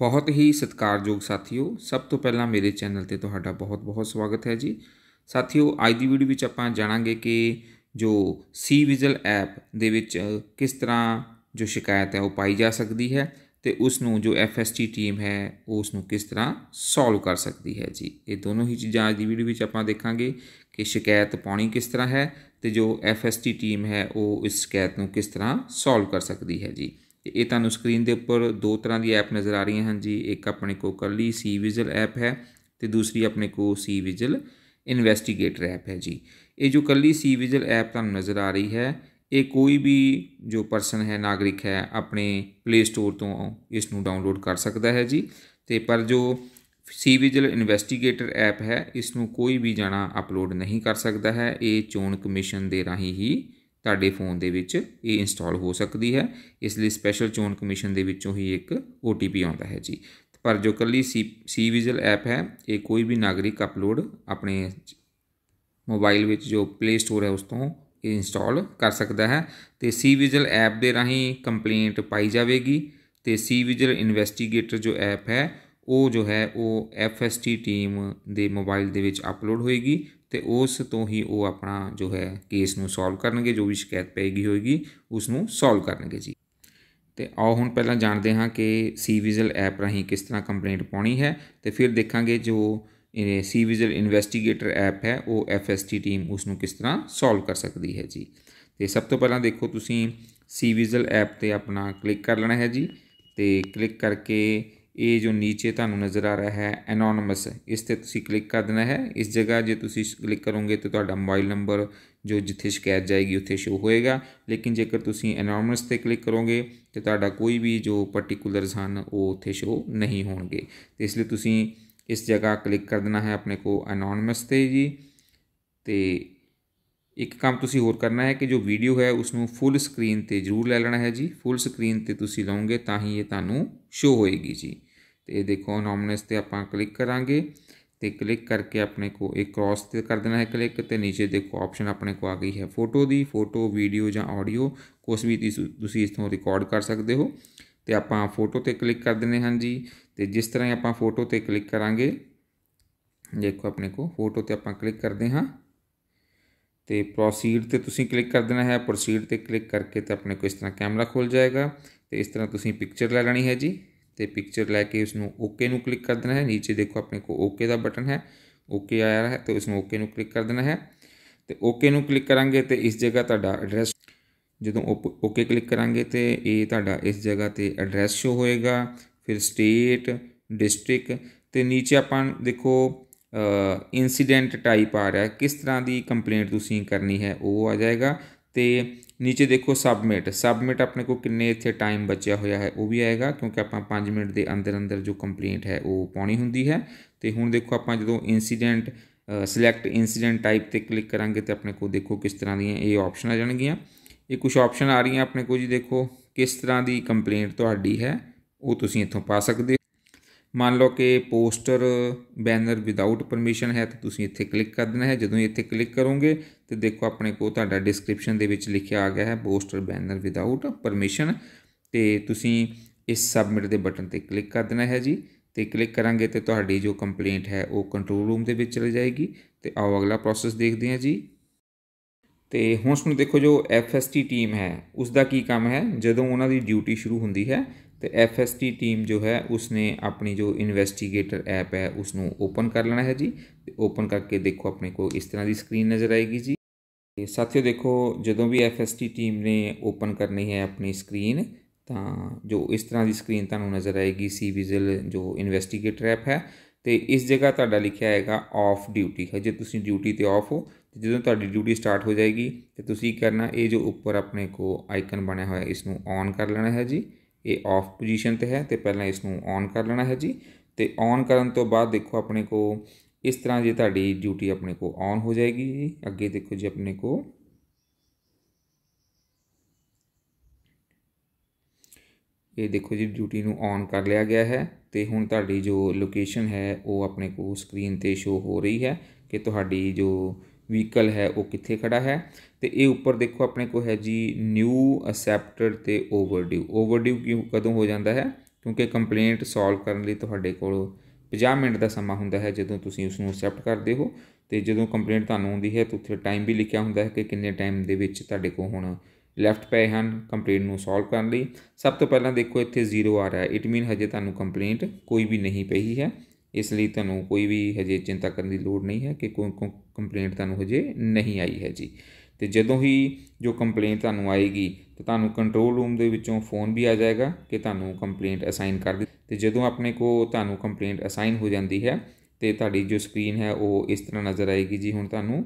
ਬਹੁਤ ਹੀ ਸਤਿਕਾਰਯੋਗ ਸਾਥੀਓ, ਸਭ ਤੋਂ ਪਹਿਲਾਂ ਮੇਰੇ ਚੈਨਲ ਤੇ ਤੁਹਾਡਾ ਬਹੁਤ-ਬਹੁਤ ਸਵਾਗਤ ਹੈ ਜੀ। ਸਾਥੀਓ, ਅੱਜ ਦੀ ਵੀਡੀਓ ਵਿੱਚ ਆਪਾਂ ਜਾਣਾਂਗੇ ਕਿ ਜੋ ਸੀ ਵਿਜ਼ਲ ਐਪ ਦੇ ਵਿੱਚ ਕਿਸ ਤਰ੍ਹਾਂ ਜੋ ਸ਼ਿਕਾਇਤ ਹੈ ਉਹ ਪਾਈ ਜਾ ਸਕਦੀ ਹੈ ਤੇ ਉਸ ਨੂੰ ਜੋ ਐਫਐਸਟੀ ਟੀਮ ਹੈ ਉਹ ਉਸ ਨੂੰ ਕਿਸ ਤਰ੍ਹਾਂ ਸੋਲਵ ਕਰ ਸਕਦੀ ਹੈ ਜੀ। ਇਹ ਦੋਨੋਂ ਹੀ ਚੀਜ਼ਾਂ ਅੱਜ ਦੀ ਵੀਡੀਓ ਵਿੱਚ ਆਪਾਂ ਦੇਖਾਂਗੇ ਕਿ ਸ਼ਿਕਾਇਤ ਪਾਉਣੀ ਕਿਸ ਤਰ੍ਹਾਂ ਹੈ ਤੇ ਜੋ ਐਫਐਸਟੀ ਟੀਮ ਹੈ, ਉਹ ਇਸ ਸ਼ਿਕਾਇਤ ਨੂੰ ਕਿਸ ਤਰ੍ਹਾਂ ਸੋਲਵ ਕਰ ਸਕਦੀ ਹੈ ਜੀ। ਇਹ ਤੁਹਾਨੂੰ ਸਕਰੀਨ ਦੇ ਉੱਪਰ ਦੋ ਤਰ੍ਹਾਂ ਦੀ ਐਪ ਨਜ਼ਰ ਆ ਰਹੀਆਂ ਹਨ ਜੀ ਇੱਕ ਆਪਣੇ ਕੋ ਕੱਲੀ ਸੀ ਵਿਜ਼ਲ ਐਪ ਹੈ ਤੇ ਦੂਸਰੀ ਆਪਣੇ ਕੋ ਸੀ ਵਿਜ਼ਲ ਇਨਵੈਸਟੀਗੇਟਰ ਐਪ ਹੈ ਜੀ ਇਹ ਜੋ ਕੱਲੀ ਸੀ ਵਿਜ਼ਲ ਐਪ ਤੁਹਾਨੂੰ ਨਜ਼ਰ ਆ ਰਹੀ ਹੈ ਇਹ ਕੋਈ ਵੀ ਜੋ ਪਰਸਨ ਹੈ ਨਾਗਰਿਕ ਹੈ ਆਪਣੇ ਪਲੇ ਸਟੋਰ ਤੋਂ ਇਸ ਨੂੰ ਡਾਊਨਲੋਡ ਕਰ ਸਕਦਾ ਹੈ ਜੀ ਤੇ ਪਰ ਜੋ ਸੀ ਵਿਜਲ ਇਨਵੈਸਟੀਗੇਟਰ ਐਪ ਹੈ ਇਸ ਨੂੰ ਕੋਈ ਵੀ ਜਾਣਾ ਅਪਲੋਡ ਨਹੀਂ ਕਰ ਸਕਦਾ ਹੈ ਇਹ ਚੋਣ ਕਮਿਸ਼ਨ ਦੇ ਰਾਹੀਂ ਹੀ ਤੁਹਾਡੇ ਫੋਨ ਦੇ ਵਿੱਚ ਇਹ ਇੰਸਟਾਲ ਹੋ ਸਕਦੀ ਹੈ ਇਸ ਲਈ ਸਪੈਸ਼ਲ ਚੋਣ ਕਮਿਸ਼ਨ ਦੇ ਵਿੱਚੋਂ ਹੀ ਇੱਕ OTP ਆਉਂਦਾ ਹੈ ਜੀ ਪਰ ਜੋ ਕੱਲੀ ਸੀ ਸੀ ਵਿਜਲ ਐਪ ਹੈ ਇਹ ਕੋਈ ਵੀ ਨਾਗਰਿਕ ਅਪਲੋਡ ਆਪਣੇ ਮੋਬਾਈਲ ਵਿੱਚ ਜੋ ਪਲੇ ਸਟੋਰ ਹੈ ਉਸ ਤੋਂ ਇਹ ਇੰਸਟਾਲ ਕਰ ਸਕਦਾ ਹੈ ਤੇ ਸੀ ਵਿਜਲ ਐਪ ਦੇ ਰਾਹੀਂ ਕੰਪਲੇਂਟ ਪਾਈ ਜਾਵੇਗੀ ਤੇ ਸੀ ਵਿਜਲ ਇਨਵੈਸਟੀਗੇਟਰ ਜੋ ਐਪ ਹੈ ਉਹ ਜੋ ਹੈ ਉਹ ਐਫਐਸਟੀ ਟੀਮ ਦੇ ਮੋਬਾਈਲ ਦੇ ਵਿੱਚ ਅਪਲੋਡ ਹੋਏਗੀ ਤੇ ਉਸ ਤੋਂ ਹੀ ਉਹ ਆਪਣਾ ਜੋ ਹੈ ਕੇਸ ਨੂੰ ਸੋਲਵ ਕਰਨਗੇ, ਜੋ ਵੀ ਸ਼ਿਕਾਇਤ ਪਏਗੀ ਹੋਏਗੀ ਉਸ ਨੂੰ ਸੋਲਵ ਕਰਨਗੇ ਜੀ। ਤੇ ਆਓ ਹੁਣ ਪਹਿਲਾਂ ਜਾਣਦੇ ਹਾਂ ਕਿ ਸੀ ਵਿਜ਼ਲ ਐਪ ਰਾਹੀਂ ਕਿਸ ਤਰ੍ਹਾਂ ਕੰਪਲੇਂਟ ਪਾਉਣੀ ਹੈ ਤੇ ਫਿਰ ਦੇਖਾਂਗੇ ਜੋ ਸੀ ਵਿਜ਼ਲ ਇਨਵੈਸਟੀਗੇਟਰ ਐਪ ਹੈ, ਉਹ ਐਫਐਸਟੀ ਟੀਮ ਉਸ ਨੂੰ ਕਿਸ ਤਰ੍ਹਾਂ ਸੋਲਵ ਕਰ ਸਕਦੀ ਹੈ ਜੀ। ਤੇ ਸਭ ਤੋਂ ਪਹਿਲਾਂ ਦੇਖੋ ਤੁਸੀਂ ਸੀ ਵਿਜ਼ਲ ਐਪ ਤੇ ਆਪਣਾ ਕਲਿੱਕ ਕਰ ਲੈਣਾ ਹੈ ਜੀ ਤੇ ਕਲਿੱਕ ਕਰਕੇ ਇਹ ਜੋ ਨੀਚੇ ਤੁਹਾਨੂੰ ਨਜ਼ਰ ਆ ਰਿਹਾ ਹੈ ਐਨੋਨਮਸ ਇਸ ਤੇ ਤੁਸੀਂ ਕਲਿੱਕ ਕਰ ਦੇਣਾ ਹੈ। ਇਸ ਜਗ੍ਹਾ ਜੇ ਤੁਸੀਂ ਕਲਿੱਕ ਕਰੋਗੇ ਤਾਂ ਤੁਹਾਡਾ ਮੋਬਾਈਲ ਨੰਬਰ ਜੋ ਜਿੱਥੇ ਸ਼ਿਕਾਇਤ ਜਾਏਗੀ ਉੱਥੇ ਸ਼ੋ ਹੋਏਗਾ। ਲੇਕਿਨ ਜੇਕਰ ਤੁਸੀਂ ਐਨੋਨਿਮਸ ਤੇ ਕਲਿੱਕ ਕਰੋਗੇ, ਤੇ ਤੁਹਾਡਾ ਕੋਈ ਵੀ ਜੋ ਪਾਰਟਿਕੂਲਰਸ ਹਨ, ਉਹ ਉੱਥੇ ਸ਼ੋ ਨਹੀਂ ਹੋਣਗੇ। ਤੇ ਇਸ ਲਈ ਤੁਸੀਂ ਇਸ ਜਗ੍ਹਾ ਕਲਿੱਕ ਕਰ ਦੇਣਾ ਹੈ ਆਪਣੇ ਕੋ ਐਨੋਨਿਮਸ ਤੇ ਜੀ। ਤੇ ਇੱਕ ਕੰਮ ਤੁਸੀਂ ਹੋਰ ਕਰਨਾ ਹੈ ਕਿ ਜੋ ਵੀਡੀਓ ਹੈ ਉਸ ਨੂੰ ਫੁੱਲ ਸਕਰੀਨ ਤੇ ਜ਼ਰੂਰ ਲੈ ਲੈਣਾ ਹੈ ਜੀ। ਫੁੱਲ ਸਕਰੀਨ ਤੇ ਤੁਸੀਂ ਲਾਉਂਗੇ ਤਾਂ ਹੀ ਇਹ ਤੁਹਾਨੂੰ ਸ਼ੋ ਹੋਏਗੀ ਜੀ। ਤੇ ਦੇਖੋ ਨੋਮਨਸ ਤੇ ਆਪਾਂ ਕਲਿੱਕ ਕਰਾਂਗੇ ਤੇ ਕਲਿੱਕ ਕਰਕੇ ਆਪਣੇ ਕੋ ਇੱਕ ਕ੍ਰਾਸ ਤੇ ਕਰ ਦੇਣਾ ਹੈ ਕਲਿੱਕ ਤੇ ਨੀਚੇ ਦੇਖੋ ਆਪਸ਼ਨ ਆਪਣੇ ਕੋ ਆ ਗਈ ਹੈ ਫੋਟੋ ਦੀ ਫੋਟੋ ਵੀਡੀਓ ਜਾਂ ਆਡੀਓ ਕੁਝ ਵੀ ਤੁਸੀਂ ਇਸ ਤੋਂ ਰਿਕਾਰਡ ਕਰ ਸਕਦੇ ਹੋ ਤੇ ਆਪਾਂ ਫੋਟੋ ਤੇ ਕਲਿੱਕ ਕਰ ਦਿੰਨੇ ਹਾਂ ਜੀ ਤੇ ਜਿਸ ਤਰ੍ਹਾਂ ਆਪਾਂ ਫੋਟੋ ਤੇ ਕਲਿੱਕ ਕਰਾਂਗੇ ਦੇਖੋ ਆਪਣੇ ਕੋ ਫੋਟੋ ਤੇ ਆਪਾਂ ਕਲਿੱਕ ਕਰਦੇ ਹਾਂ ਤੇ ਪ੍ਰੋਸੀਡ ਤੇ ਤੁਸੀਂ ਕਲਿੱਕ ਕਰ ਦੇਣਾ ਹੈ ਪ੍ਰੋਸੀਡ ਤੇ ਕਲਿੱਕ ਕਰਕੇ ਤੇ ਆਪਣੇ ਕੋ ਇਸ ਤਰ੍ਹਾਂ ਕੈਮਰਾ ਖੁੱਲ ਜਾਏਗਾ ਤੇ ਇਸ ਤਰ੍ਹਾਂ ਤੁਸੀਂ ਪਿਕਚਰ ਲੈ ਲੈਣੀ ਹੈ ਜੀ ਤੇ ਪਿਕਚਰ ਲੈ ਕੇ ਉਸ ਨੂੰ ਓਕੇ ਨੂੰ ਕਲਿੱਕ ਕਰ ਦੇਣਾ ਹੈ ਨੀਚੇ ਦੇਖੋ ਆਪਣੇ ਕੋ ਓਕੇ ਦਾ ਬਟਨ ਹੈ ਓਕੇ ਆਇਆ ਹੈ ਤੇ ਉਸ ਨੂੰ ਓਕੇ ਨੂੰ ਕਲਿੱਕ ਕਰ ਦੇਣਾ ਹੈ ਤੇ ਓਕੇ ਨੂੰ ਕਲਿੱਕ ਕਰਾਂਗੇ ਤੇ ਇਸ ਜਗ੍ਹਾ ਤੁਹਾਡਾ ਐਡਰੈਸ ਜਦੋਂ ਓਕੇ ਕਲਿੱਕ ਕਰਾਂਗੇ ਤੇ ਇਹ ਤੁਹਾਡਾ ਇਸ ਜਗ੍ਹਾ ਤੇ ਐਡਰੈਸ ਸ਼ੋ ਹੋਏਗਾ ਫਿਰ ਸਟੇਟ ਡਿਸਟ੍ਰਿਕਟ ਤੇ ਨੀਚੇ ਆਪਾਂ ਦੇਖੋ ਇਨਸੀਡੈਂਟ ਟਾਈਪ ਆ ਰਿਹਾ ਕਿਸ ਤਰ੍ਹਾਂ ਦੀ ਕੰਪਲੇਂਟ ਤੁਸੀਂ ਕਰਨੀ ਹੈ ਉਹ ਆ ਜਾਏਗਾ ਤੇ ਨੀਚੇ ਦੇਖੋ ਸਬਮਿਟ ਸਬਮਿਟ ਆਪਣੇ ਕੋ ਕਿੰਨੇ ਇੱਥੇ ਟਾਈਮ ਬਚਿਆ ਹੋਇਆ ਹੈ ਉਹ ਵੀ ਆਏਗਾ ਕਿਉਂਕਿ ਆਪਾਂ 5 ਮਿੰਟ ਦੇ ਅੰਦਰ ਅੰਦਰ ਜੋ ਕੰਪਲੇਂਟ ਹੈ ਉਹ ਪਾਉਣੀ ਹੁੰਦੀ ਹੈ ਤੇ ਹੁਣ ਦੇਖੋ ਆਪਾਂ ਜਦੋਂ ਇਨਸੀਡੈਂਟ ਸਿਲੈਕਟ ਇਨਸੀਡੈਂਟ ਟਾਈਪ ਤੇ ਕਲਿੱਕ ਕਰਾਂਗੇ ਤੇ ਆਪਣੇ ਕੋ ਦੇਖੋ ਕਿਸ ਤਰ੍ਹਾਂ ਦੀਆਂ ਇਹ ਆਪਸ਼ਨ ਆ ਜਾਣਗੀਆਂ ਇਹ ਕੁਝ ਆਪਸ਼ਨ ਆ ਰਹੀਆਂ ਆਪਣੇ ਕੋ ਜੀ ਦੇਖੋ ਕਿਸ ਤਰ੍ਹਾਂ ਦੀ ਕੰਪਲੇਂਟ ਤੁਹਾਡੀ ਹੈ ਉਹ ਤੁਸੀਂ ਇੱਥੋਂ ਪਾ ਸਕਦੇ ਮੰਨ ਲਓ ਕਿ ਪੋਸਟਰ, ਬੈਨਰ ਵਿਦਆਊਟ ਪਰਮਿਸ਼ਨ ਹੈ, ਤਾਂ ਤੁਸੀਂ ਇੱਥੇ ਕਲਿੱਕ ਕਰ ਦੇਣਾ ਹੈ। ਜਦੋਂ ਇੱਥੇ ਕਲਿੱਕ ਕਰੋਗੇ, ਤੇ ਦੇਖੋ ਆਪਣੇ ਕੋਲ ਤੁਹਾਡਾ ਡਿਸਕ੍ਰਿਪਸ਼ਨ ਦੇ ਵਿੱਚ ਲਿਖਿਆ ਆ ਗਿਆ ਹੈ, ਪੋਸਟਰ, ਬੈਨਰ ਵਿਦਆਊਟ ਪਰਮਿਸ਼ਨ ਤੇ ਤੁਸੀਂ ਇਸ ਸਬਮਿਟ ਦੇ ਬਟਨ ਤੇ ਕਲਿੱਕ ਕਰ ਦੇਣਾ ਹੈ ਜੀ। ਤੇ ਕਲਿੱਕ ਕਰਾਂਗੇ ਤੇ ਤੁਹਾਡੀ ਜੋ ਕੰਪਲੇਂਟ ਹੈ, ਉਹ ਕੰਟਰੋਲ ਰੂਮ ਦੇ ਵਿੱਚ ਚਲੀ ਜਾਏਗੀ। ਤੇ ਆਓ ਅਗਲਾ ਪ੍ਰੋਸੈਸ ਦੇਖਦੇ ਹਾਂ ਜੀ। ਤੇ ਹੁਣ ਸੁਣ, ਦੇਖੋ ਜੋ ਐਫਐਸਟੀ ਟੀਮ ਹੈ ਉਸ ਦਾ ਕੀ ਕੰਮ ਹੈ? ਜਦੋਂ ਉਹਨਾਂ ਦੀ ਡਿਊਟੀ ਸ਼ੁਰੂ ਹੁੰਦੀ ਹੈ ਤੇ ਐਫਐਸਟੀ ਟੀਮ ਜੋ ਹੈ ਉਸਨੇ ਆਪਣੀ ਜੋ ਇਨਵੈਸਟੀਗੇਟਰ ਐਪ ਹੈ ਉਸ ਨੂੰ ਓਪਨ ਕਰ ਲੈਣਾ ਹੈ ਜੀ ਤੇ ਓਪਨ ਕਰਕੇ ਦੇਖੋ ਆਪਣੇ ਕੋ ਇਸ ਤਰ੍ਹਾਂ ਦੀ ਸਕਰੀਨ ਨਜ਼ਰ ਆਏਗੀ ਜੀ ਤੇ ਸਾਥੀਓ ਦੇਖੋ ਜਦੋਂ ਵੀ ਐਫਐਸਟੀ ਟੀਮ ਨੇ ਓਪਨ ਕਰਨੀ ਹੈ ਆਪਣੀ ਸਕਰੀਨ ਤਾਂ ਜੋ ਇਸ ਤਰ੍ਹਾਂ ਦੀ ਸਕਰੀਨ ਤੁਹਾਨੂੰ ਨਜ਼ਰ ਆਏਗੀ ਸੀ ਵਿਜ਼ਲ ਜੋ ਇਨਵੈਸਟੀਗੇਟਰ ਐਪ ਹੈ ਤੇ ਇਸ ਜਗ੍ਹਾ ਤੁਹਾਡਾ ਲਿਖਿਆ ਹੈਗਾ ਆਫ ਡਿਊਟੀ ਹੈ ਜੇ ਤੁਸੀਂ ਡਿਊਟੀ ਤੇ ਆਫ ਹੋ ਤੇ ਜਦੋਂ ਤੁਹਾਡੀ ਡਿਊਟੀ ਸਟਾਰਟ ਹੋ ਜਾਏਗੀ ਤੇ ਤੁਸੀਂ ਕਰਨਾ ਇਹ ਜੋ ਉੱਪਰ ਆਪਣੇ ਕੋ ਆਈਕਨ ਬਣਿਆ ਹੋਇਆ ਇਸ ਨੂੰ ਔਨ ਕਰ ਲੈਣਾ ਹੈ ਜੀ ਇਹ ਆਫ ਪੋਜੀਸ਼ਨ ਤੇ ਹੈ ਤੇ ਪਹਿਲਾਂ ਇਸ ਨੂੰ ਔਨ ਕਰ ਲੈਣਾ ਹੈ ਜੀ ਤੇ ਔਨ ਕਰਨ ਤੋਂ ਬਾਅਦ ਦੇਖੋ ਆਪਣੇ ਕੋ ਇਸ ਤਰ੍ਹਾਂ ਜੇ ਤੁਹਾਡੀ ਡਿਊਟੀ ਆਪਣੇ ਕੋ ਔਨ ਹੋ ਜਾਏਗੀ ਜੀ ਅੱਗੇ ਦੇਖੋ ਜੀ ਆਪਣੇ ਕੋ ਇਹ ਦੇਖੋ ਜੀ ਡਿਊਟੀ ਨੂੰ ਔਨ ਕਰ ਲਿਆ ਗਿਆ ਹੈ ਤੇ ਹੁਣ ਤੁਹਾਡੀ ਜੋ ਲੋਕੇਸ਼ਨ ਹੈ ਉਹ ਆਪਣੇ ਕੋ ਸਕਰੀਨ ਤੇ ਸ਼ੋ ਹੋ ਰਹੀ ਹੈ ਕਿ ਤੁਹਾਡੀ ਜੋ ਵਹੀਕਲ ਹੈ ਉਹ ਕਿੱਥੇ ਖੜਾ ਹੈ ਤੇ ਇਹ ਉੱਪਰ ਦੇਖੋ ਆਪਣੇ ਕੋ ਹੈ ਜੀ ਨਿਊ ਅਸੈਪਟਡ ਤੇ ਓਵਰਡਿਊ ਓਵਰਡਿਊ ਕਿਉਂ ਕਦੋਂ ਹੋ ਜਾਂਦਾ ਹੈ ਕਿਉਂਕਿ ਕੰਪਲੇਂਟ ਸੋਲਵ ਕਰਨ ਲਈ ਤੁਹਾਡੇ ਕੋਲ 50 ਮਿੰਟ ਦਾ ਸਮਾਂ ਹੁੰਦਾ ਹੈ ਜਦੋਂ ਤੁਸੀਂ ਉਸ ਨੂੰ ਅਸੈਪਟ ਕਰਦੇ ਹੋ ਤੇ ਜਦੋਂ ਕੰਪਲੇਂਟ ਤੁਹਾਨੂੰ ਆਉਂਦੀ ਹੈ ਤਾਂ ਉੱਥੇ ਟਾਈਮ ਵੀ ਲਿਖਿਆ ਹੁੰਦਾ ਹੈ ਕਿ ਕਿੰਨੇ ਟਾਈਮ ਦੇ ਵਿੱਚ ਤੁਹਾਡੇ ਕੋਲ ਹੁਣ ਲੈਫਟ ਪਏ ਹਨ ਕੰਪਲੇਂਟ ਨੂੰ ਸੋਲਵ ਕਰਨ ਲਈ ਸਭ ਤੋਂ ਪਹਿਲਾਂ ਦੇਖੋ ਇੱਥੇ ਜ਼ੀਰੋ ਆ ਰਿਹਾ ਹੈ ਇਟ ਮੀਨ ਹਜੇ ਤੁਹਾਨੂੰ ਕੰਪਲੇਂਟ ਕੋਈ ਵੀ ਨਹੀਂ ਪਈ ਹੈ ਇਸ ਲਈ ਤੁਹਾਨੂੰ ਕੋਈ ਵੀ ਹਜੇ ਚਿੰਤਾ ਕਰਨ ਦੀ ਲੋੜ ਨਹੀਂ ਹੈ ਕਿ ਕੋਈ ਕੰਪਲੇਂਟ ਤੁਹਾਨੂੰ ਹਜੇ ਨਹੀਂ ਆਈ ਹੈ ਜੀ। ਤੇ ਜਦੋਂ ਹੀ ਜੋ ਕੰਪਲੇਂਟ ਤੁਹਾਨੂੰ ਆਏਗੀ, ਤਾਂ ਤੁਹਾਨੂੰ ਕੰਟਰੋਲ ਰੂਮ ਦੇ ਵਿੱਚੋਂ ਫੋਨ ਵੀ ਆ ਜਾਏਗਾ ਕਿ ਤੁਹਾਨੂੰ ਕੰਪਲੇਂਟ ਅਸਾਈਨ ਕਰ ਦਿੱਤੀ। ਤੇ ਜਦੋਂ ਆਪਣੇ ਕੋ ਤੁਹਾਨੂੰ ਕੰਪਲੇਂਟ ਅਸਾਈਨ ਹੋ ਜਾਂਦੀ ਹੈ, ਤੇ ਤੁਹਾਡੀ ਜੋ ਸਕਰੀਨ ਹੈ, ਉਹ ਇਸ ਤਰ੍ਹਾਂ ਨਜ਼ਰ ਆਏਗੀ। ਜੀ, ਹੁਣ ਤੁਹਾਨੂੰ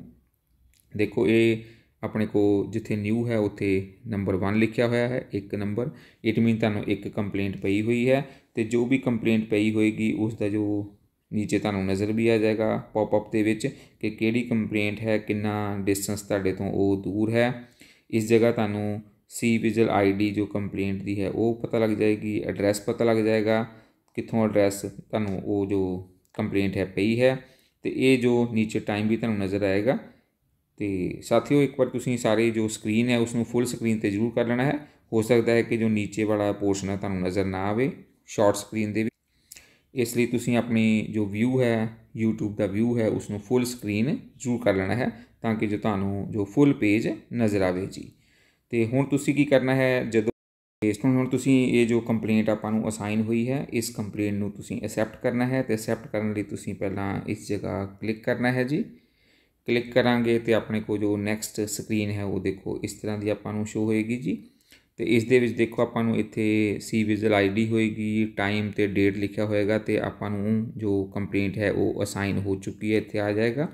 ਦੇਖੋ, ਇਹ ਆਪਣੇ ਕੋ ਜਿੱਥੇ ਨਿਊ ਹੈ, ਉੱਥੇ ਨੰਬਰ 1 ਲਿਖਿਆ ਹੋਇਆ ਹੈ, ਇੱਕ ਨੰਬਰ ਇਟ ਮੀਨ ਤੁਹਾਨੂੰ ਇੱਕ ਕੰਪਲੇਂਟ ਪਈ ਹੋਈ ਹੈ। ਅਤੇ ਜੋ ਵੀ ਕੰਪਲੇਂਟ ਪਈ ਹੋਏਗੀ, ਉਸ ਦਾ ਜੋ ਨੀਚੇ ਤੁਹਾਨੂੰ ਨਜ਼ਰ ਵੀ ਆ ਜਾਏਗਾ ਪੌਪ ਅਪ ਦੇ ਵਿੱਚ ਕਿ ਕਿਹੜੀ ਕੰਪਲੇਂਟ ਹੈ, ਕਿੰਨਾ ਡਿਸਟੈਂਸ ਤੁਹਾਡੇ ਤੋਂ ਉਹ ਦੂਰ ਹੈ। ਇਸ ਜਗ੍ਹਾ ਤੁਹਾਨੂੰ ਸੀ ਵਿਜ਼ਲ ਆਈਡੀ ਜੋ ਕੰਪਲੇਂਟ ਦੀ ਹੈ, ਉਹ ਪਤਾ ਲੱਗ ਜਾਏਗੀ ਐਡਰੈਸ ਪਤਾ ਲੱਗ ਜਾਏਗਾ, ਕਿੱਥੋਂ ਐਡਰੈਸ ਤੁਹਾਨੂੰ ਉਹ ਜੋ ਕੰਪਲੇਂਟ ਹੈ ਪਈ ਹੈ ਤੇ ਇਹ ਜੋ ਨੀਚੇ ਟਾਈਮ ਵੀ ਤੁਹਾਨੂੰ ਨਜ਼ਰ ਆਏਗਾ। ਤੇ ਸਾਥੀਓ, ਇੱਕ ਵਾਰ ਤੁਸੀਂ ਸਾਰੇ ਜੋ ਸਕਰੀਨ ਹੈ ਉਸ ਨੂੰ ਫੁੱਲ ਸਕਰੀਨ ਤੇ ਜ਼ਰੂਰ ਕਰ ਲੈਣਾ ਹੈ। ਹੋ ਸਕਦਾ ਹੈ ਕਿ ਜੋ ਨੀਚੇ ਵਾਲਾ ਪੋਰਸ਼ਨ ਹੈ, ਤੁਹਾਨੂੰ ਨਜ਼ਰ ਨਾ ਆਵੇ। ਸ਼ਾਰਟ ਸਕਰੀਨ ਦੇ ਵਿੱਚ। ਇਸ ਲਈ ਤੁਸੀਂ ਆਪਣੀ ਜੋ ਵਿਊ ਹੈ, YouTube ਦਾ ਵਿਊ ਹੈ ਉਸ ਨੂੰ ਫੁੱਲ ਸਕਰੀਨ ਜ਼ਰੂਰ ਕਰ ਲੈਣਾ ਹੈ ਤਾਂ ਕਿ ਜੋ ਤੁਹਾਨੂੰ ਜੋ ਫੁੱਲ ਪੇਜ ਨਜ਼ਰ ਆਵੇ ਜੀ। ਤੇ ਹੁਣ ਤੁਸੀਂ ਕੀ ਕਰਨਾ ਹੈ, ਜਦੋਂ ਇਸ ਤੋਂ ਹੁਣ ਤੁਸੀਂ ਇਹ ਜੋ ਕੰਪਲੇਂਟ ਆਪਾਂ ਨੂੰ ਅਸਾਈਨ ਹੋਈ ਹੈ, ਇਸ ਕੰਪਲੇਂਟ ਨੂੰ ਤੁਸੀਂ ਐਕਸੈਪਟ ਕਰਨਾ ਹੈ ਤੇ ਐਕਸੈਪਟ ਕਰਨ ਲਈ ਤੁਸੀਂ ਪਹਿਲਾਂ ਇਸ ਜਗ੍ਹਾ ਕਲਿੱਕ ਕਰਨਾ ਹੈ ਜੀ। ਕਲਿੱਕ ਕਰਾਂਗੇ ਤੇ ਆਪਣੇ ਕੋ ਜੋ ਨੈਕਸਟ ਸਕਰੀਨ ਹੈ ਉਹ ਦੇਖੋ, ਇਸ ਤਰ੍ਹਾਂ ਦੀ ਆਪਾਂ ਨੂੰ ਸ਼ੋ ਹੋਏਗੀ ਜੀ। ਤੇ ਇਸ ਦੇ ਵਿੱਚ ਦੇਖੋ ਆਪਾਂ ਨੂੰ ਇੱਥੇ ਸੀ ਵਿਜ਼ਲ ਆਈਡੀ ਹੋਏਗੀ ਟਾਈਮ ਤੇ ਡੇਟ ਲਿਖਿਆ ਹੋਏਗਾ ਤੇ ਆਪਾਂ ਨੂੰ ਜੋ ਕੰਪਲੇਂਟ ਹੈ ਉਹ ਅਸਾਈਨ ਹੋ ਚੁੱਕੀ ਹੈ ਇੱਥੇ ਆ ਜਾਏਗਾ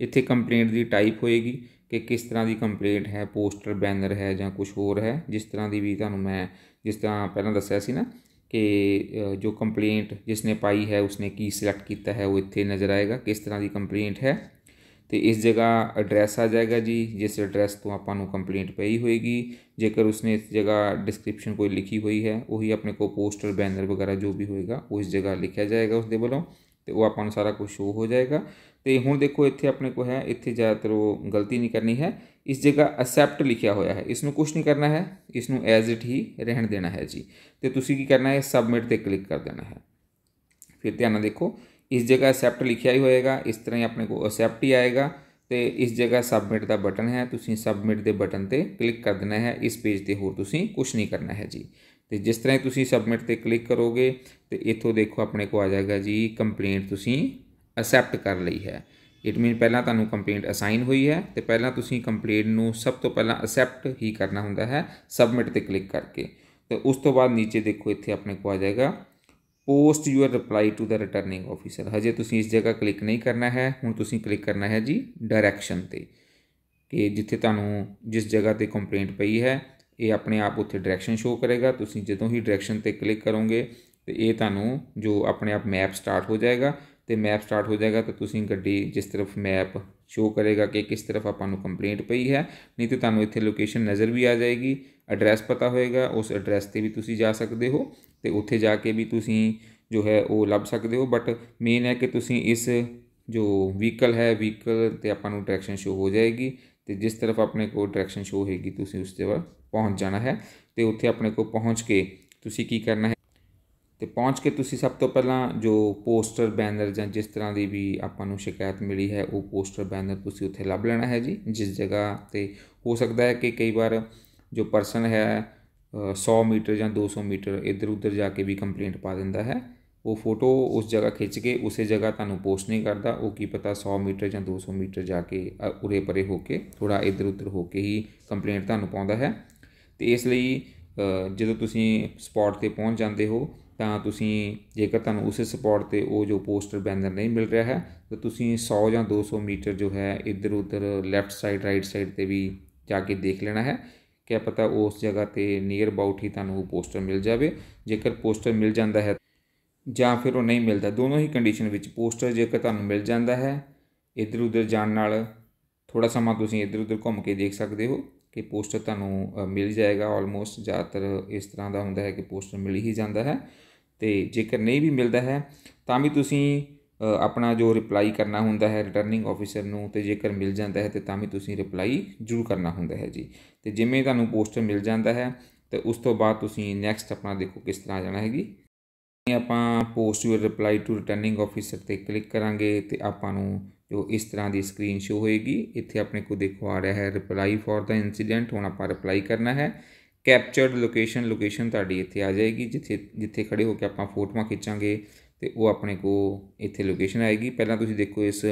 ਇੱਥੇ ਕੰਪਲੇਂਟ ਦੀ ਟਾਈਪ ਹੋਏਗੀ ਕਿ ਕਿਸ ਤਰ੍ਹਾਂ ਦੀ ਕੰਪਲੇਂਟ ਹੈ ਪੋਸਟਰ ਬੈਨਰ ਹੈ ਜਾਂ ਕੁਝ ਹੋਰ ਹੈ ਜਿਸ ਤਰ੍ਹਾਂ ਦੀ ਵੀ ਤੁਹਾਨੂੰ ਮੈਂ ਜਿਸ ਤਰ੍ਹਾਂ ਪਹਿਲਾਂ ਦੱਸਿਆ ਸੀ ਨਾ ਕਿ ਜੋ ਕੰਪਲੇਂਟ ਜਿਸਨੇ ਪਾਈ ਹੈ ਉਸਨੇ ਕੀ ਸਿਲੈਕਟ ਕੀਤਾ ਹੈ ਉਹ ਇੱਥੇ ਨਜ਼ਰ ਆਏਗਾ ਕਿਸ ਤਰ੍ਹਾਂ ਦੀ ਕੰਪਲੇਂਟ ਹੈ ਤੇ ਇਸ ਜਗ੍ਹਾ ਐਡਰੈਸ ਆ ਜਾਏਗਾ ਜੀ ਜਿਸ ਐਡਰੈਸ ਤੋਂ ਆਪਾਂ ਨੂੰ ਕੰਪਲੇਂਟ ਪਈ ਹੋਏਗੀ ਜੇਕਰ ਉਸਨੇ ਇਸ ਜਗ੍ਹਾ ਡਿਸਕ੍ਰਿਪਸ਼ਨ ਕੋਈ ਲਿਖੀ ਹੋਈ ਹੈ ਉਹੀ ਆਪਣੇ ਕੋ ਪੋਸਟਰ ਬੈਨਰ ਵਗੈਰਾ ਜੋ ਵੀ ਹੋਏਗਾ ਉਹ ਇਸ ਜਗ੍ਹਾ ਲਿਖਿਆ ਜਾਏਗਾ ਉਸ ਦੇ ਵੱਲੋਂ ਤੇ ਉਹ ਆਪਾਂ ਨੂੰ ਸਾਰਾ ਕੁਝ ਸ਼ੋ ਹੋ ਜਾਏਗਾ ਤੇ ਹੁਣ ਦੇਖੋ ਇੱਥੇ ਆਪਣੇ ਕੋ ਹੈ ਇੱਥੇ ਜ਼ਿਆਦਾਤਰ ਉਹ ਗਲਤੀ ਨਹੀਂ ਕਰਨੀ ਹੈ ਇਸ ਜਗ੍ਹਾ ਅਸੈਪਟ ਲਿਖਿਆ ਹੋਇਆ ਹੈ ਇਸ ਨੂੰ ਕੁਝ ਨਹੀਂ ਕਰਨਾ ਹੈ ਇਸ ਨੂੰ ਐਜ਼ ਇਟ ਹੀ ਰਹਿਣ ਦੇਣਾ ਹੈ ਜੀ ਤੇ ਤੁਸੀਂ ਕੀ ਕਰਨਾ ਹੈ ਸਬਮਿਟ ਤੇ ਕਲਿੱਕ ਕਰ ਦੇਣਾ ਹੈ ਫਿਰ ਧਿਆਨ ਨਾਲ ਦੇਖੋ ਇਸ ਜਗ੍ਹਾ ਅਸੈਪਟ ਲਿਖਿਆ ਹੀ ਹੋਏਗਾ ਇਸ ਤਰ੍ਹਾਂ ਹੀ ਆਪਣੇ ਕੋ ਅਸੈਪਟ ਹੀ ਆਏਗਾ ਤੇ ਇਸ ਜਗ੍ਹਾ ਸਬਮਿਟ ਦਾ ਬਟਨ ਹੈ ਤੁਸੀਂ ਸਬਮਿਟ ਦੇ ਬਟਨ ਤੇ ਕਲਿੱਕ ਕਰ ਦੇਣਾ ਹੈ ਇਸ ਪੇਜ ਤੇ ਹੋਰ ਤੁਸੀਂ ਕੁਝ ਨਹੀਂ ਕਰਨਾ ਹੈ ਜੀ ਤੇ ਜਿਸ ਤਰ੍ਹਾਂ ਤੁਸੀਂ ਸਬਮਿਟ ਤੇ ਕਲਿੱਕ ਕਰੋਗੇ ਤੇ ਇੱਥੋਂ ਦੇਖੋ ਆਪਣੇ ਕੋ ਆ ਜਾਏਗਾ ਜੀ ਕੰਪਲੇਂਟ ਤੁਸੀਂ ਅਸੈਪਟ ਕਰ ਲਈ ਹੈ ਇਟ ਮੀਨ ਪਹਿਲਾਂ ਤੁਹਾਨੂੰ ਕੰਪਲੇਂਟ ਅਸਾਈਨ ਹੋਈ ਹੈ ਤੇ ਪਹਿਲਾਂ ਤੁਸੀਂ ਕੰਪਲੇਂਟ ਨੂੰ ਸਭ ਤੋਂ ਪਹਿਲਾਂ ਅਸੈਪਟ ਹੀ ਕਰਨਾ ਹੁੰਦਾ ਹੈ ਸਬਮਿਟ ਤੇ ਕਲਿੱਕ ਕਰਕੇ ਤੇ ਉਸ ਤੋਂ ਬਾਅਦ ਨੀਚੇ ਦੇਖੋ ਇੱਥੇ ਆਪਣੇ ਕੋ ਆ ਜਾਏਗਾ post your reply to the returning officer ਹਜੇ ਤੁਸੀਂ ਇਸ ਜਗ੍ਹਾ ਕਲਿੱਕ ਨਹੀਂ ਕਰਨਾ ਹੈ। ਹੁਣ ਤੁਸੀਂ ਕਲਿੱਕ ਕਰਨਾ ਹੈ ਜੀ ਡਾਇਰੈਕਸ਼ਨ ਤੇ। ਕਿ ਜਿੱਥੇ ਤੁਹਾਨੂੰ ਜਿਸ ਜਗ੍ਹਾ ਤੇ ਕੰਪਲੇਂਟ ਪਈ ਹੈ, ਇਹ ਆਪਣੇ ਆਪ ਉੱਥੇ ਡਾਇਰੈਕਸ਼ਨ ਸ਼ੋ ਕਰੇਗਾ। ਤੁਸੀਂ ਜਦੋਂ ਹੀ ਡਾਇਰੈਕਸ਼ਨ ਤੇ ਕਲਿੱਕ ਕਰੋਗੇ, ਤੇ ਇਹ ਤੁਹਾਨੂੰ ਜੋ ਆਪਣੇ ਆਪ ਮੈਪ ਸਟਾਰਟ ਹੋ ਜਾਏਗਾ। ਤੇ ਮੈਪ ਸਟਾਰਟ ਹੋ ਜਾਏਗਾ ਤਾਂ ਤੁਸੀਂ ਗੱਡੀ ਜਿਸ ਤਰਫ ਮੈਪ ਸ਼ੋ ਕਰੇਗਾ ਕਿ ਕਿਸ ਤਰਫ ਆਪਾਂ ਨੂੰ ਕੰਪਲੇਂਟ ਪਈ ਹੈ, ਨਹੀਂ ਤੇ ਤੁਹਾਨੂੰ ਇੱਥੇ ਲੋਕੇਸ਼ਨ ਨਜ਼ਰ ਵੀ ਆ ਜਾਏਗੀ। ਐਡਰੈਸ ਪਤਾ ਹੋਏਗਾ, ਉਸ ਐਡਰੈਸ ਤੇ ਵੀ ਤੁਸੀਂ ਜਾ ਸਕਦੇ ਹੋ। ਤੇ ਉੱਥੇ ਜਾ ਕੇ ਵੀ ਤੁਸੀਂ ਜੋ ਹੈ ਉਹ ਲੱਭ ਸਕਦੇ ਹੋ। ਬਟ ਮੇਨ ਹੈ ਕਿ ਤੁਸੀਂ ਇਸ ਜੋ ਵਹੀਕਲ ਹੈ ਵਹੀਕਲ ਤੇ ਆਪਾਂ ਨੂੰ ਡਾਇਰੈਕਸ਼ਨ ਸ਼ੋ ਹੋ ਜਾਏਗੀ ਤੇ ਜਿਸ ਤਰਫ ਆਪਣੇ ਕੋਲ ਡਾਇਰੈਕਸ਼ਨ ਸ਼ੋ ਹੋਏਗੀ, ਤੁਸੀਂ ਉਸ ਤੇ ਪਹੁੰਚ ਜਾਣਾ ਹੈ ਤੇ ਉੱਥੇ ਆਪਣੇ ਕੋਲ ਪਹੁੰਚ ਕੇ ਤੁਸੀਂ ਕੀ ਕਰਨਾ ਹੈ? ਤੇ ਪਹੁੰਚ ਕੇ ਤੁਸੀਂ ਸਭ ਤੋਂ ਪਹਿਲਾਂ ਜੋ ਪੋਸਟਰ ਬੈਨਰ ਜਾਂ ਜਿਸ ਤਰ੍ਹਾਂ ਦੀ ਵੀ ਆਪਾਂ ਨੂੰ ਸ਼ਿਕਾਇਤ ਮਿਲੀ ਹੈ, ਉਹ ਪੋਸਟਰ ਬੈਨਰ ਤੁਸੀਂ ਉੱਥੇ ਲੱਭ ਲੈਣਾ ਹੈ ਜੀ। ਜਿਸ ਜਗ੍ਹਾ ਤੇ ਹੋ ਸਕਦਾ ਹੈ ਕਿ ਕਈ ਵਾਰ ਜੋ ਪਰਸਨ ਹੈ 100 ਮੀਟਰ ਜਾਂ 200 ਮੀਟਰ ਇੱਧਰ ਉੱਧਰ ਜਾ ਕੇ ਵੀ ਕੰਪਲੇਂਟ ਪਾ ਦਿੰਦਾ ਹੈ। ਉਹ ਫੋਟੋ ਉਸ ਜਗ੍ਹਾ ਖਿੱਚ ਕੇ ਉਸੇ ਜਗ੍ਹਾ ਤੁਹਾਨੂੰ ਪੋਸਟ ਨਹੀਂ ਕਰਦਾ। ਉਹ ਕੀ ਪਤਾ 100 ਮੀਟਰ ਜਾਂ 200 ਮੀਟਰ ਜਾ ਕੇ ਉਰੇ ਪਰੇ ਹੋ ਕੇ ਥੋੜਾ ਇੱਧਰ ਉੱਧਰ ਹੋ ਕੇ ਹੀ ਕੰਪਲੇਂਟ ਤੁਹਾਨੂੰ ਪਾਉਂਦਾ ਹੈ। ਤੇ ਇਸ ਲਈ ਜਦੋਂ ਤੁਸੀਂ ਸਪੌਟ ਤੇ ਪਹੁੰਚ ਜਾਂਦੇ ਹੋ, ਤਾਂ ਤੁਸੀਂ ਜੇਕਰ ਤੁਹਾਨੂੰ ਉਸੇ ਸਪੌਟ ਤੇ ਉਹ ਜੋ ਪੋਸਟਰ ਬੈਨਰ ਨਹੀਂ ਮਿਲ ਰਿਹਾ ਹੈ, ਤਾਂ ਤੁਸੀਂ 100 ਜਾਂ 200 ਮੀਟਰ ਜੋ ਹੈ, ਇੱਧਰ ਉੱਧਰ ਲੈਫਟ ਸਾਈਡ ਰਾਈਟ ਸਾਈਡ ਤੇ ਵੀ ਜਾ ਕੇ ਦੇਖ ਲੈਣਾ ਹੈ। ਕਿ ਪਤਾ ਉਸ ਜਗ੍ਹਾ ਤੇ ਨੀਅਰ ਅਬਾਊਟ ਹੀ ਤੁਹਾਨੂੰ ਉਹ ਪੋਸਟਰ ਮਿਲ ਜਾਵੇ। ਜੇਕਰ ਪੋਸਟਰ ਮਿਲ ਜਾਂਦਾ ਹੈ ਜਾਂ ਫਿਰ ਉਹ ਨਹੀਂ ਮਿਲਦਾ, ਦੋਨੋਂ ਹੀ ਕੰਡੀਸ਼ਨ ਵਿੱਚ ਪੋਸਟਰ ਜੇਕਰ ਤੁਹਾਨੂੰ ਮਿਲ ਜਾਂਦਾ ਹੈ ਇੱਧਰ ਉੱਧਰ ਜਾਣ ਨਾਲ ਥੋੜਾ ਸਮਾਂ ਤੁਸੀਂ ਇੱਧਰ ਉੱਧਰ ਘੁੰਮ ਕੇ ਦੇਖ ਸਕਦੇ ਹੋ ਕਿ ਪੋਸਟਰ ਤੁਹਾਨੂੰ ਮਿਲ ਜਾਏਗਾ ਆਲਮੋਸਟ ਜ਼ਿਆਦਾਤਰ ਇਸ ਤਰ੍ਹਾਂ ਦਾ ਹੁੰਦਾ ਹੈ ਕਿ ਪੋਸਟਰ ਮਿਲ ਹੀ ਜਾਂਦਾ ਹੈ ਤੇ ਜੇਕਰ ਨਹੀਂ ਵੀ ਮਿਲਦਾ ਹੈ, ਤਾਂ ਵੀ ਤੁਸੀਂ ਆਪਣਾ ਜੋ ਰਿਪਲਾਈ ਕਰਨਾ ਹੁੰਦਾ ਹੈ ਰਿਟਰਨਿੰਗ ਆਫੀਸਰ ਨੂੰ ਤੇ ਜੇਕਰ ਮਿਲ ਜਾਂਦਾ ਹੈ ਤੇ ਤਾਂ ਵੀ ਤੁਸੀਂ ਰਿਪਲਾਈ ਜ਼ਰੂਰ ਕਰਨਾ ਹੁੰਦਾ ਹੈ ਜੀ ਤੇ ਜਿਵੇਂ ਤੁਹਾਨੂੰ ਪੋਸਟਰ ਮਿਲ ਜਾਂਦਾ ਹੈ ਤੇ ਉਸ ਤੋਂ ਬਾਅਦ ਤੁਸੀਂ ਨੈਕਸਟ ਆਪਣਾ ਦੇਖੋ ਕਿਸ ਤਰ੍ਹਾਂ ਜਾਣਾ ਹੈਗੀ ਆਪਾਂ post your reply to returning officer ਤੇ ਕਲਿੱਕ ਕਰਾਂਗੇ ਤੇ ਆਪਾਂ ਨੂੰ ਜੋ ਇਸ ਤਰ੍ਹਾਂ ਦੀ ਸਕਰੀਨ ਸ਼ੋ ਹੋਏਗੀ ਇੱਥੇ ਆਪਣੇ ਕੋ ਦੇਖੋ ਆ ਰਿਹਾ ਹੈ ਰਿਪਲਾਈ ਫॉर ਦਾ ਇਨਸੀਡੈਂਟ ਹੁਣ ਆਪਾਂ ਰਿਪਲਾਈ ਕਰਨਾ ਹੈ ਕੈਪਚਰਡ ਲੋਕੇਸ਼ਨ ਲੋਕੇਸ਼ਨ ਤੁਹਾਡੀ ਇੱਥੇ ਆ ਜਾਏਗੀ ਜਿੱਥੇ ਜਿੱਥੇ ਖੜੇ ਹੋ ਕੇ ਆਪਾਂ ਫੋਟੋਆਂ ਖਿੱਚਾਂਗੇ ਤੇ ਉਹ ਆਪਣੇ ਕੋ ਇੱਥੇ ਲੋਕੇਸ਼ਨ ਆਏਗੀ ਪਹਿਲਾਂ ਤੁਸੀਂ ਦੇਖੋ ਇਸ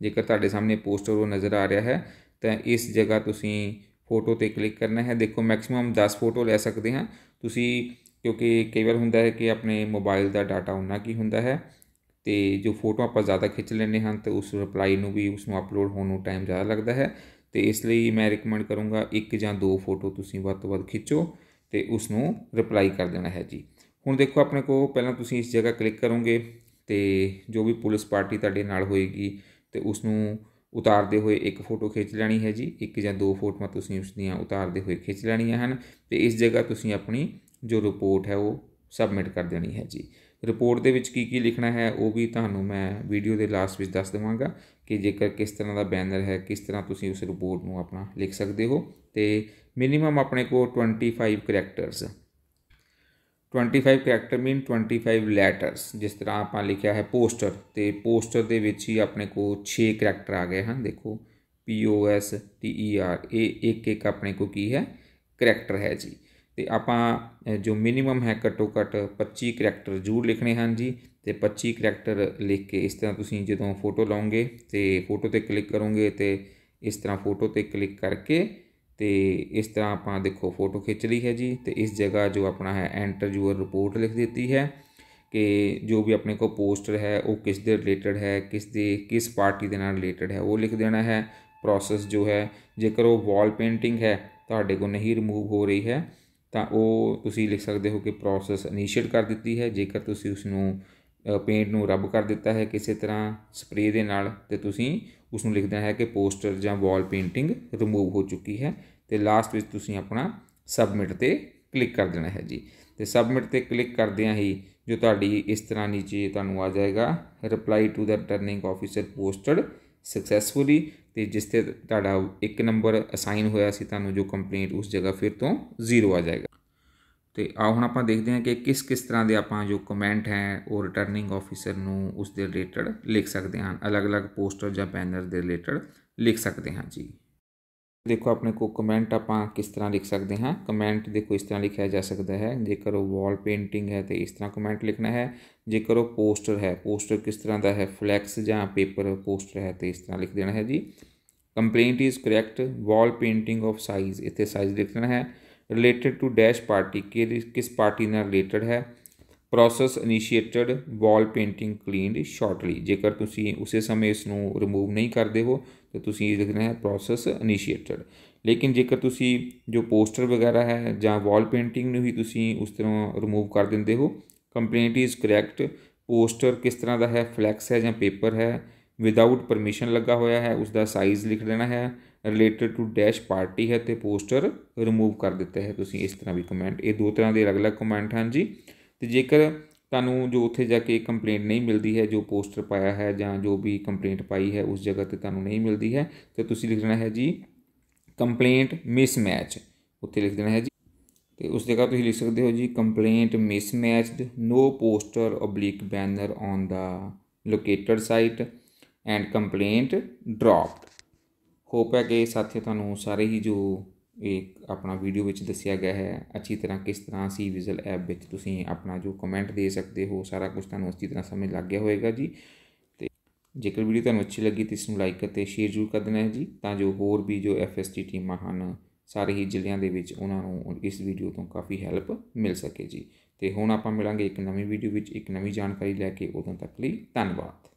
ਜੇਕਰ ਤੁਹਾਡੇ ਸਾਹਮਣੇ ਪੋਸਟਰ ਉਹ ਨਜ਼ਰ ਆ ਰਿਹਾ ਹੈ ਤਾਂ ਇਸ ਜਗ੍ਹਾ ਤੁਸੀਂ ਫੋਟੋ ਤੇ ਕਲਿੱਕ ਕਰਨਾ ਹੈ ਦੇਖੋ ਮੈਕਸਿਮਮ 10 ਫੋਟੋ ਲੈ ਸਕਦੇ ਹਾਂ ਤੁਸੀਂ ਕਿਉਂਕਿ ਕਈ ਵਾਰ ਹੁੰਦਾ ਹੈ ਕਿ ਆਪਣੇ ਮੋਬਾਈਲ ਦਾ ਡਾਟਾ ਉਨਾ ਕੀ ਹੁੰਦਾ ਹੈ ਤੇ ਜੋ ਫੋਟੋ ਆਪਾਂ ਜ਼ਿਆਦਾ ਖਿੱਚ ਲੈਂਦੇ ਹਾਂ ਤੇ ਉਸ ਰਿਪਲਾਈ ਨੂੰ ਵੀ ਉਸ ਨੂੰ ਅਪਲੋਡ ਹੋਣ ਨੂੰ ਟਾਈਮ ਜ਼ਿਆਦਾ ਲੱਗਦਾ ਹੈ ਤੇ ਇਸ ਲਈ ਮੈਂ ਰეკਮੈਂਡ ਕਰੂੰਗਾ ਇੱਕ ਜਾਂ ਦੋ ਫੋਟੋ ਤੁਸੀਂ ਵੱਧ ਤੋਂ ਵੱਧ ਖਿੱਚੋ ਤੇ ਉਸ ਨੂੰ ਰਿਪਲਾਈ ਕਰ ਦੇਣਾ ਹੈ ਜੀ ਹੁਣ ਦੇਖੋ ਆਪਣੇ ਕੋ ਪਹਿਲਾਂ ਤੁਸੀਂ ਇਸ ਜਗ੍ਹਾ ਕਲਿੱਕ ਕਰੋਗੇ ਤੇ ਜੋ ਵੀ ਪੁਲਿਸ ਪਾਰਟੀ ਤੁਹਾਡੇ ਨਾਲ ਹੋਏਗੀ ਤੇ ਉਸ ਨੂੰ ਉਤਾਰਦੇ ਹੋਏ ਇੱਕ ਫੋਟੋ ਖਿੱਚ ਲੈਣੀ ਹੈ ਜੀ, ਇੱਕ ਜਾਂ ਦੋ ਫੋਟੋਆਂ ਤੁਸੀਂ ਉਸ ਦੀਆਂ ਉਤਾਰਦੇ ਹੋਏ ਖਿੱਚ ਲੈਣੀਆਂ ਹਨ ਤੇ ਇਸ ਜਗ੍ਹਾ ਤੁਸੀਂ ਆਪਣੀ ਜੋ ਰਿਪੋਰਟ ਹੈ ਉਹ ਸਬਮਿਟ ਕਰ ਦੇਣੀ ਹੈ ਜੀ। ਰਿਪੋਰਟ ਦੇ ਵਿੱਚ ਕੀ ਕੀ ਲਿਖਣਾ ਹੈ ਉਹ ਵੀ ਤੁਹਾਨੂੰ ਮੈਂ ਵੀਡੀਓ ਦੇ ਲਾਸਟ ਵਿੱਚ ਦੱਸ ਦੇਵਾਂਗਾ ਕਿ ਜੇਕਰ ਕਿਸ ਤਰ੍ਹਾਂ ਦਾ ਬੈਨਰ ਹੈ, ਕਿਸ ਤਰ੍ਹਾਂ ਤੁਸੀਂ ਉਸ ਰਿਪੋਰਟ ਨੂੰ ਆਪਣਾ ਲਿਖ ਸਕਦੇ ਹੋ ਤੇ ਮਿਨੀਮਮ ਆਪਣੇ ਕੋ 25 ਕਰੈਕਟਰਸ 25 ਕੈਰੈਕਟਰ ਮੀਨ 25 ਲੈਟਰਸ ਜਿਸ ਤਰ੍ਹਾਂ ਆਪਾਂ ਲਿਖਿਆ ਹੈ ਪੋਸਟਰ ਤੇ ਪੋਸਟਰ ਦੇ ਵਿੱਚ ਹੀ ਆਪਣੇ ਕੋ 6 ਕੈਰੈਕਟਰ ਆ ਗਏ ਹਨ ਦੇਖੋ P O S T E R ਇਹ ਇੱਕ ਇੱਕ ਆਪਣੇ ਕੋ ਕੀ ਹੈ ਕੈਰੈਕਟਰ ਹੈ ਜੀ ਤੇ ਆਪਾਂ ਜੋ ਮਿਨੀਮਮ ਹੈ ਘੱਟੋ ਘੱਟ 25 ਕੈਰੈਕਟਰ ਜ਼ਰੂਰ ਲਿਖਣੇ ਹਨ ਜੀ ਤੇ 25 ਕੈਰੈਕਟਰ ਲਿਖ ਕੇ ਇਸ ਤਰ੍ਹਾਂ ਤੁਸੀਂ ਜਦੋਂ ਫੋਟੋ ਲਾਉਂਗੇ ਤੇ ਫੋਟੋ ਤੇ ਕਲਿੱਕ ਕਰੋਗੇ ਤੇ ਇਸ ਤਰ੍ਹਾਂ ਫੋਟੋ ਤੇ ਕਲਿੱਕ ਕਰਕੇ ਤੇ ਇਸ ਤਰ੍ਹਾਂ ਆਪਾਂ ਦੇਖੋ ਫੋਟੋ ਖਿੱਚ ਲਈ ਹੈ ਜੀ ਤੇ ਇਸ ਜਗ੍ਹਾ ਜੋ ਆਪਣਾ ਹੈ ਐਂਟਰ ਯੂਅਰ ਰਿਪੋਰਟ ਲਿਖ ਦਿੱਤੀ ਹੈ ਕਿ ਜੋ ਵੀ ਆਪਣੇ ਕੋ ਪੋਸਟਰ ਹੈ ਉਹ ਕਿਸ ਦੇ ਰਿਲੇਟਡ ਹੈ ਕਿਸ ਦੇ ਕਿਸ ਪਾਰਟੀ ਦੇ ਨਾਲ ਰਿਲੇਟਡ ਹੈ ਉਹ ਲਿਖ ਦੇਣਾ ਹੈ ਪ੍ਰੋਸੈਸ ਜੋ ਹੈ ਜੇਕਰ ਉਹ ਵਾਲ ਪੇਂਟਿੰਗ ਹੈ ਤੁਹਾਡੇ ਕੋ ਨਹੀਂ ਰਿਮੂਵ ਹੋ ਰਹੀ ਹੈ ਤਾਂ ਉਹ ਤੁਸੀਂ ਲਿਖ ਸਕਦੇ ਹੋ ਕਿ ਪ੍ਰੋਸੈਸ ਇਨੀਸ਼ੀਏਟ ਕਰ ਦਿੱਤੀ ਹੈ ਜੇਕਰ ਤੁਸੀਂ ਉਸ ਨੂੰ ਪੇਂਟ ਨੂੰ ਰਬ ਕਰ ਦਿੱਤਾ ਹੈ ਕਿਸੇ ਤਰ੍ਹਾਂ ਸਪਰੇ ਦੇ ਨਾਲ ਤੇ ਤੁਸੀਂ ਉਸ ਨੂੰ ਲਿਖਣਾ ਹੈ ਕਿ ਪੋਸਟਰ ਜਾਂ ਵਾਲ ਪੇਂਟਿੰਗ ਰਿਮੂਵ ਹੋ ਚੁੱਕੀ ਹੈ ਤੇ ਲਾਸਟ ਵਿੱਚ ਤੁਸੀਂ ਆਪਣਾ ਸਬਮਿਟ ਤੇ ਕਲਿੱਕ ਕਰ ਦੇਣਾ ਹੈ ਜੀ ਤੇ ਸਬਮਿਟ ਤੇ ਕਲਿੱਕ ਕਰਦਿਆਂ ਹੀ ਜੋ ਤੁਹਾਡੀ ਇਸ ਤਰ੍ਹਾਂ ਨੀਚੇ ਤੁਹਾਨੂੰ ਆ ਜਾਏਗਾ reply to the returning officer posted successfully ਤੇ ਜਿਸ ਤੇ ਤੁਹਾਡਾ ਇੱਕ ਨੰਬਰ ਅਸਾਈਨ ਹੋਇਆ ਸੀ ਤੁਹਾਨੂੰ ਜੋ ਕੰਪਲੇਂਟ ਉਸ ਜਗ੍ਹਾ ਫਿਰ ਤੋਂ ਜ਼ੀਰੋ ਆ ਜਾਏਗਾ ਤੇ ਆ ਹੁਣ ਆਪਾਂ ਦੇਖਦੇ ਹਾਂ ਕਿ ਕਿਸ ਕਿਸ ਤਰ੍ਹਾਂ ਦੇ ਆਪਾਂ ਜੋ ਕਮੈਂਟ ਹੈ ਉਹ ਰਿਟਰਨਿੰਗ ਆਫੀਸਰ ਨੂੰ ਉਸ ਦੇ ਰਿਲੇਟਡ ਲਿਖ ਸਕਦੇ ਹਾਂ ਅਲੱਗ-ਅਲੱਗ ਪੋਸਟਰ ਜਾਂ ਬੈਨਰ ਦੇ ਰਿਲੇਟਡ ਲਿਖ ਸਕਦੇ ਹਾਂ ਜੀ ਦੇਖੋ ਆਪਣੇ ਕੋ ਕਮੈਂਟ ਆਪਾਂ ਕਿਸ ਤਰ੍ਹਾਂ ਲਿਖ ਸਕਦੇ ਹਾਂ ਕਮੈਂਟ ਦੇਖੋ ਇਸ ਤਰ੍ਹਾਂ ਲਿਖਿਆ ਜਾ ਸਕਦਾ ਹੈ ਜੇਕਰ ਉਹ ਵਾਲ ਪੇਂਟਿੰਗ ਹੈ ਤੇ ਇਸ ਤਰ੍ਹਾਂ ਕਮੈਂਟ ਲਿਖਣਾ ਹੈ ਜੇਕਰ ਉਹ ਪੋਸਟਰ ਹੈ ਪੋਸਟਰ ਕਿਸ ਤਰ੍ਹਾਂ ਦਾ ਹੈ ਫਲੈਕਸ ਜਾਂ ਪੇਪਰ ਪੋਸਟਰ ਹੈ ਤੇ ਇਸ ਤਰ੍ਹਾਂ ਲਿਖ ਦੇਣਾ ਹੈ ਜੀ complaint is correct wall painting of size ਇੱਥੇ ਸਾਈਜ਼ ਲਿਖਣਾ ਹੈ ਰਿਲੇਟਡ ਟੂ ਡੈਸ਼ ਪਾਰਟੀ ਕਿਸ ਪਾਰਟੀ ਨਾਲ ਰਿਲੇਟਡ ਹੈ process initiated wall painting cleaned shortly ਜੇਕਰ ਤੁਸੀਂ ਉਸੇ ਸਮੇਂ ਇਸ ਨੂੰ ਰਿਮੂਵ ਨਹੀਂ ਕਰਦੇ ਹੋ ਤੇ ਤੁਸੀਂ ਇਹ ਲਿਖਣਾ ਹੈ ਪ੍ਰੋਸੈਸ ਇਨੀਸ਼ੀਏਟਡ ਲੇਕਿਨ ਜੇਕਰ ਤੁਸੀਂ ਜੋ ਪੋਸਟਰ ਵਗੈਰਾ ਹੈ ਜਾਂ ਵਾਲ ਪੇਂਟਿੰਗ ਨੂੰ ਵੀ ਤੁਸੀਂ ਉਸ ਤਰ੍ਹਾਂ ਰਿਮੂਵ ਕਰ ਦਿੰਦੇ ਹੋ ਕੰਪਲੇਂਟ ਇਜ਼ ਕਰੈਕਟ ਪੋਸਟਰ ਕਿਸ ਤਰ੍ਹਾਂ ਦਾ ਹੈ ਫਲੈਕਸ ਹੈ ਜਾਂ ਪੇਪਰ ਹੈ ਵਿਦਆਊਟ ਪਰਮਿਸ਼ਨ ਲੱਗਾ ਹੋਇਆ ਹੈ ਉਸ ਦਾ ਸਾਈਜ਼ ਲਿਖ ਦੇਣਾ ਹੈ ਰਿਲੇਟਡ ਟੂ ਡੈਸ਼ ਪਾਰਟੀ ਹੈ ਤੇ ਪੋਸਟਰ ਰਿਮੂਵ ਕਰ ਦਿੱਤਾ ਹੈ। ਤੁਸੀਂ ਇਸ ਤਰ੍ਹਾਂ ਵੀ ਕਮੈਂਟ ਇਹ ਦੋ ਤਰ੍ਹਾਂ ਦੇ ਅਲੱਗ-ਅਲੱਗ ਕਮੈਂਟ ਹਨ ਜੀ। ਤੇ ਜੇਕਰ ਤੁਹਾਨੂੰ ਜੋ ਉੱਥੇ ਜਾ ਕੇ ਕੰਪਲੇਂਟ ਨਹੀਂ ਮਿਲਦੀ ਹੈ ਜੋ ਪੋਸਟਰ ਪਾਇਆ ਹੈ ਜਾਂ ਜੋ ਵੀ ਕੰਪਲੇਂਟ ਪਾਈ ਹੈ ਉਸ ਜਗ੍ਹਾ ਤੇ ਤੁਹਾਨੂੰ ਨਹੀਂ ਮਿਲਦੀ ਹੈ ਤੇ ਤੁਸੀਂ ਲਿਖਣਾ ਹੈ ਜੀ ਕੰਪਲੇਂਟ ਮਿਸਮੈਚ ਉੱਥੇ ਲਿਖ ਦੇਣਾ ਹੈ ਜੀ ਤੇ ਉਸ ਜਗ੍ਹਾ ਤੁਸੀਂ ਲਿਖ ਸਕਦੇ ਹੋ ਜੀ complaint mismatched no poster oblique banner on the located site and complaint dropped hope ਹੈ ਕਿ ਸਾਥੀਓ ਤੁਹਾਨੂੰ ਸਾਰੇ ਹੀ ਜੋ ਇਹ ਆਪਣਾ ਵੀਡੀਓ ਵਿੱਚ ਦੱਸਿਆ ਗਿਆ ਹੈ। ਅੱਛੀ ਤਰ੍ਹਾਂ ਕਿਸ ਤਰ੍ਹਾਂ ਸੀ ਵਿਜ਼ਲ ਐਪ ਵਿੱਚ ਤੁਸੀਂ ਆਪਣਾ ਜੋ ਕਮੈਂਟ ਦੇ ਸਕਦੇ ਹੋ, ਸਾਰਾ ਕੁਝ ਤੁਹਾਨੂੰ ਅੱਛੀ ਤਰ੍ਹਾਂ ਸਮਝ ਲੱਗ ਗਿਆ ਹੋਵੇਗਾ ਜੀ। ਤੇ ਜੇਕਰ ਵੀਡੀਓ ਤੁਹਾਨੂੰ ਅੱਛੀ ਲੱਗੀ ਤਾਂ ਇਸ ਨੂੰ ਲਾਈਕ ਅਤੇ ਸ਼ੇਅਰ ਜ਼ਰੂਰ ਕਰ ਦੇਣਾ ਜੀ, ਤਾਂ ਜੋ ਹੋਰ ਵੀ ਜੋ ਐਫਐਸਟੀ ਟੀਮਾਂ ਹਨ, ਸਾਰੇ ਹੀ ਜ਼ਿਲ੍ਹਿਆਂ ਦੇ ਵਿੱਚ ਉਹਨਾਂ ਨੂੰ ਇਸ ਵੀਡੀਓ ਤੋਂ ਕਾਫੀ ਹੈਲਪ ਮਿਲ ਸਕੇ ਜੀ। ਤੇ ਹੁਣ ਆਪਾਂ ਮਿਲਾਂਗੇ ਇੱਕ ਨਵੀਂ ਵੀਡੀਓ ਵਿੱਚ, ਇੱਕ ਨਵੀਂ ਜਾਣਕਾਰੀ ਲੈ ਕੇ। ਉਦੋਂ ਤੱਕ ਲਈ ਧੰਨਵਾਦ।